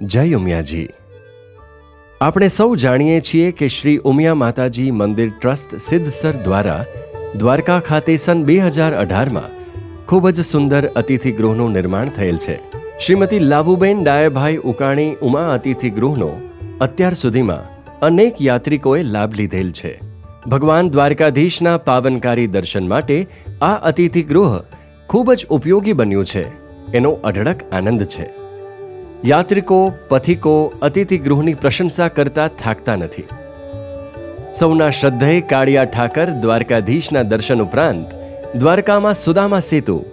જય ઉમિયાજી. આપણે સૌ જાણીએ છીએ કે શ્રી ઉમિયા માતાજી મંદિર ટ્રસ્ટ સિદ્ધસર દ્વારા દ્વારકા ખાતે સન બે હજાર અઢારમાં ખૂબ જ સુંદર અતિથિ ગૃહનું નિર્માણ થયેલ છે. શ્રીમતી લાભુબેન ડાયભાઈ ઉકાણી ઉમા અતિથિ ગૃહનો અત્યાર સુધીમાં અનેક યાત્રિકોએ લાભ લીધેલ છે. ભગવાન દ્વારકાધીશના પાવનકારી દર્શન માટે આ અતિથિ ગૃહ ખૂબ જ ઉપયોગી બન્યું છે. એનો અઢળક આનંદ છે. યાત્રિકો, પથિકો, અતિથિ ગૃહની પ્રશંસા કરતા થાકતા નથી. સૌના શ્રદ્ધેય કાળિયા ઠાકર દ્વારકાધીશના દર્શન ઉપરાંત દ્વારકામાં સુદામા સેતુ,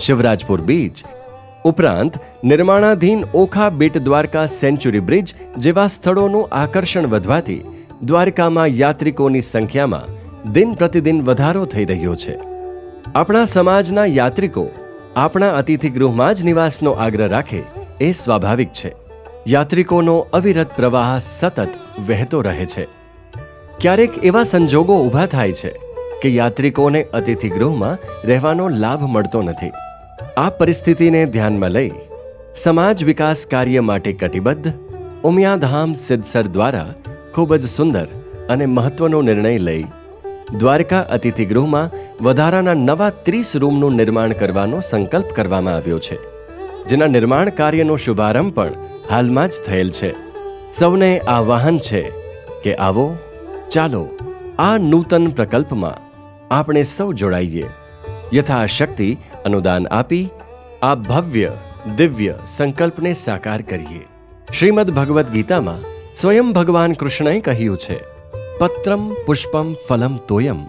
શિવરાજપુર બીચ, ઉપરાંત નિર્માણાધીન ઓખા બેટ દ્વારકા સેન્ચુરી બ્રિજ જેવા સ્થળોનું આકર્ષણ વધવાથી દ્વારકામાં યાત્રિકોની સંખ્યામાં દિન પ્રતિદિન વધારો થઈ રહ્યો છે. આપણા સમાજના યાત્રિકો આપણા અતિથિ ગૃહમાં જ નિવાસનો આગ્રહ રાખે એ સ્વાભાવિક છે. યાત્રિકોનો અવિરત પ્રવાહ સતત વહેતો રહે છે. ક્યારેક એવા સંજોગો ઊભા થાય છે કે યાત્રિકોને અતિથિ ગૃહમાં રહેવાનો લાભ મળતો નથી. આ પરિસ્થિતિને ધ્યાનમાં લઈ સમાજ વિકાસ કાર્ય માટે કટિબદ્ધ ઉમિયાધામ સિદ્ધસર દ્વારા ખૂબ જ સુંદર અને મહત્વનો નિર્ણય લઈ દ્વારકા અતિથિ ગૃહમાં વધારાના નવા ત્રીસ રૂમનું નિર્માણ કરવાનો સંકલ્પ કરવામાં આવ્યો છે. જેના નિર્માણ કાર્યનો શુભારંભ પણ હાલમાં જ થયેલ છે. સૌને આહ્વાન છે કે આવો, ચાલો, આ નૂતન પ્રકલ્પમાં આપણે સૌ જોડાઈએ. યથાશક્તિ અનુદાન આપી, આ ભવ્ય, દિવ્ય સંકલ્પને સાકાર કરીએ. શ્રીમદ ભગવદ્ ગીતામાં સ્વયં ભગવાન કૃષ્ણએ કહ્યું છે, પત્રમ પુષ્પમ ફલમ તોયમ,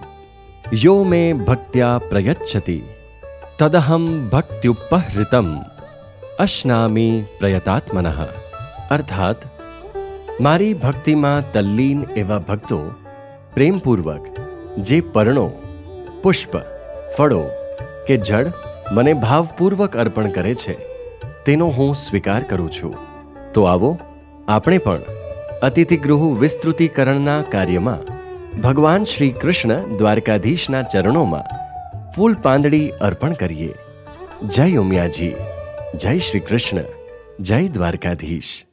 યો મે ભક્ત્યા પ્રયચ્છતિ, તદહમ ભક્ત્યુપહૃતમ. અશ્નામી પ્રયતાત્મનઃ અર્થાત મારી ભક્તિમાં તલ્લીન એવા ભક્તો પ્રેમપૂર્વક જે પર્ણો પુષ્પ ફળો કે જળ મને ભાવપૂર્વક અર્પણ કરે છે તેનો હું સ્વીકાર કરું છું તો આવો આપણે પણ અતિથિ ગૃહ વિસ્તૃતિકરણના કાર્યમાં ભગવાન શ્રી કૃષ્ણ દ્વારકાધીશના ચરણોમાં ફૂલ પાંદડી અર્પણ કરીએ જય ઉમિયાજી જય શ્રી કૃષ્ણ જય દ્વારકાધીશ.